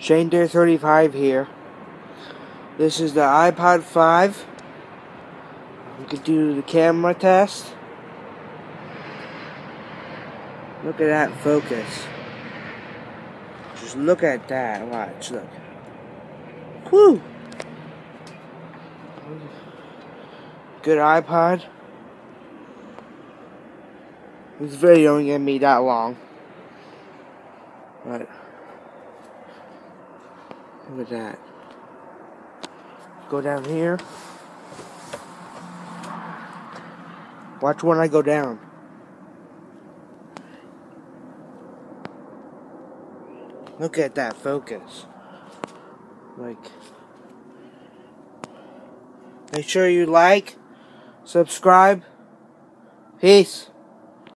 Shane Day 35 here. This is the iPod 5. We could do the camera test. Look at that focus. Just look at that. Watch, look. Whew! Good iPod. This video ain't gonna be that long. But look at that. Go down here. Watch when I go down. Look at that focus. Like, make sure you like, subscribe. Peace.